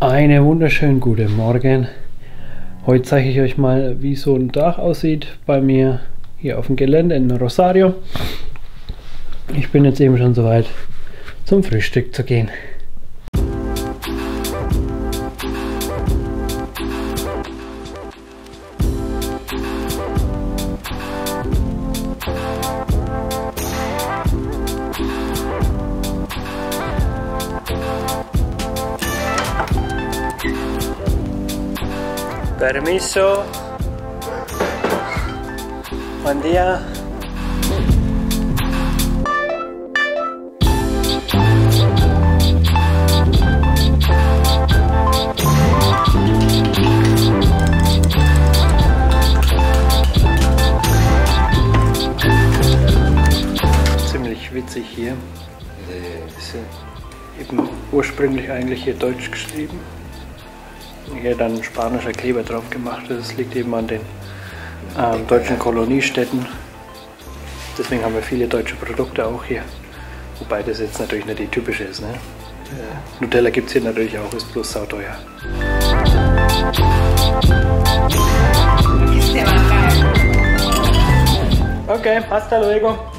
Einen wunderschönen guten Morgen. Heute zeige ich euch mal, wie so ein Dach aussieht bei mir hier auf dem Gelände in Rosario. Ich bin jetzt eben schon soweit zum Frühstück zu gehen. Permiso. Buen día. Ziemlich witzig hier. Ist eben ursprünglich eigentlich hier Deutsch geschrieben hier dann spanischer Kleber drauf gemacht. Das liegt eben an den ähm, deutschen Koloniestädten. Deswegen haben wir viele deutsche Produkte auch hier. Wobei das jetzt natürlich nicht die typische ist. Ne? Äh, Nutella gibt es hier natürlich auch, ist bloß sauteuer. Okay, hasta luego.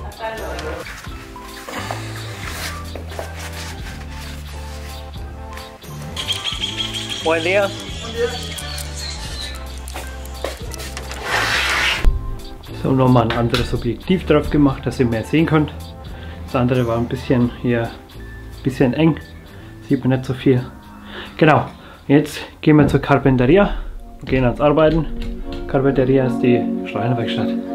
Buen día. So, nochmal ein anderes Objektiv drauf gemacht, dass ihr mehr sehen könnt. Das andere war ein bisschen hier, bisschen eng. Sieht man nicht so viel. Genau, jetzt gehen wir zur Carpinteria und gehen ans Arbeiten. Carpinteria ist die Schreinerwerkstatt.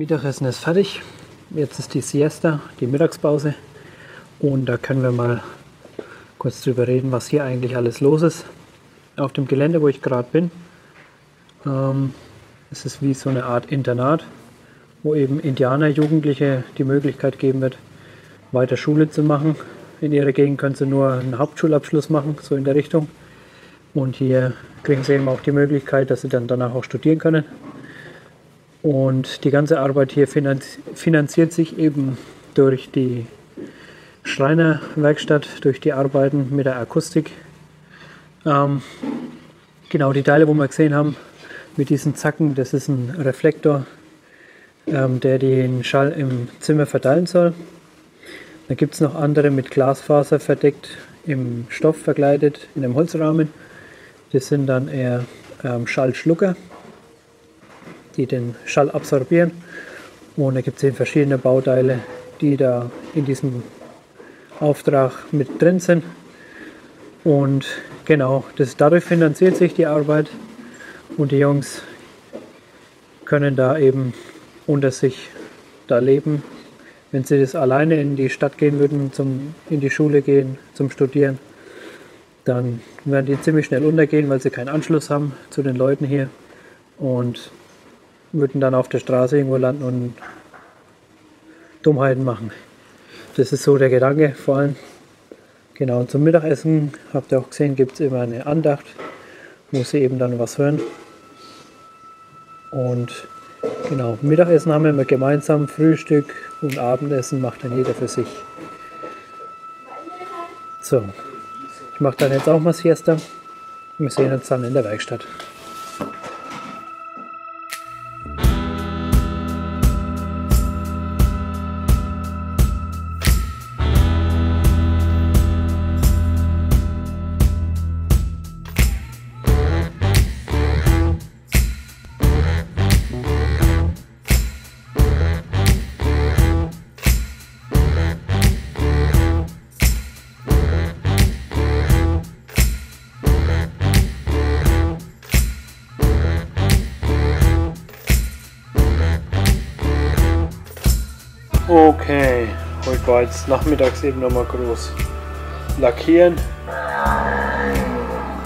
Mittagessen ist fertig. Jetzt ist die Siesta, die Mittagspause. Und da können wir mal kurz drüber reden, was hier eigentlich alles los ist. Auf dem Gelände, wo ich gerade bin, ähm, ist es wie so eine Art Internat, wo eben Indianer, Jugendliche die Möglichkeit geben wird, weiter Schule zu machen. In ihrer Gegend können sie nur einen Hauptschulabschluss machen, so in der Richtung. Und hier kriegen sie eben auch die Möglichkeit, dass sie dann danach auch studieren können. Und die ganze Arbeit hier finanziert sich eben durch die Schreinerwerkstatt, durch die Arbeiten mit der Akustik. Ähm, genau, die Teile, wo wir gesehen haben, mit diesen Zacken, das ist ein Reflektor, ähm, der den Schall im Zimmer verteilen soll. Da gibt es noch andere mit Glasfaser verdeckt, im Stoff verkleidet, in einem Holzrahmen. Das sind dann eher ähm, Schallschlucker, die den Schall absorbieren. Und da gibt es eben verschiedene Bauteile, die da in diesem Auftrag mit drin sind. Und genau, das, dadurch finanziert sich die Arbeit und die Jungs können da eben unter sich da leben. Wenn sie das alleine in die Stadt gehen würden, zum, in die Schule gehen, zum Studieren, dann werden die ziemlich schnell untergehen, weil sie keinen Anschluss haben zu den Leuten hier und würden dann auf der Straße irgendwo landen und Dummheiten machen. Das ist so der Gedanke, vor allem genau zum Mittagessen, habt ihr auch gesehen, gibt es immer eine Andacht, wo sie eben dann was hören. Und genau, Mittagessen haben wir immer gemeinsam, Frühstück und Abendessen macht dann jeder für sich. So, ich mache dann jetzt auch mal Siesta. Wir sehen uns dann in der Werkstatt. War jetzt nachmittags eben nochmal groß lackieren.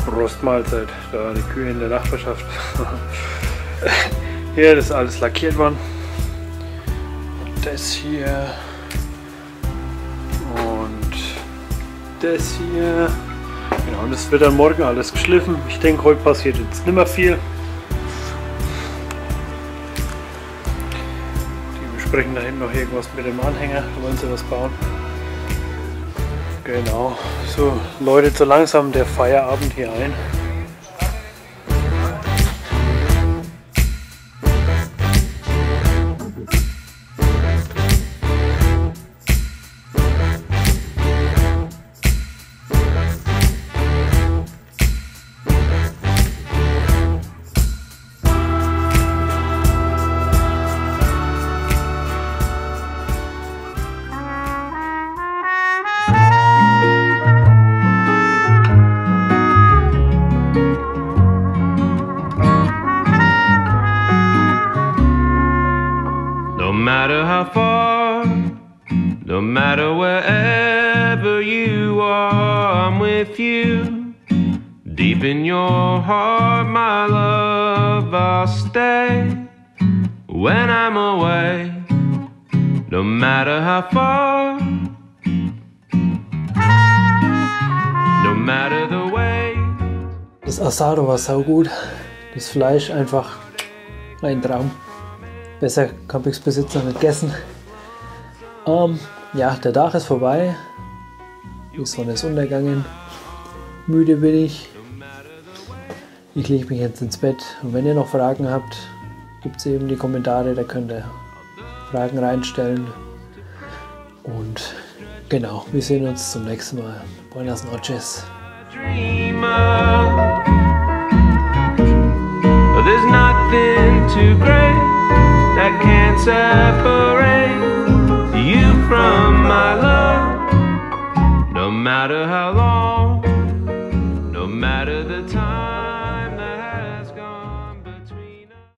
Brustmahlzeit, da die Kühe in der Nachbarschaft. hier ist alles lackiert worden. Das hier und das hier. Genau, das wird dann morgen alles geschliffen. Ich denke, heute passiert jetzt nicht mehr viel. Besprechen da hinten noch irgendwas mit dem Anhänger, da wollen sie was bauen. Genau, so läutet so langsam der Feierabend hier ein. No matter wherever you are, I'm with you. Deep in your heart, my love, I'll stay when I'm away, no matter how far, no matter the way. Das Asado war saugut. Das Fleisch einfach ein Traum. Besser habe ich es bis jetzt noch nicht gegessen. Ähm, ja, der Tag ist vorbei. Die Sonne ist untergegangen. Müde bin ich. Ich lege mich jetzt ins Bett. Und wenn ihr noch Fragen habt, gibt es eben die Kommentare, da könnt ihr Fragen reinstellen. Und genau, wir sehen uns zum nächsten Mal. Buenas noches. There's nothing too great that can't separate matter how long.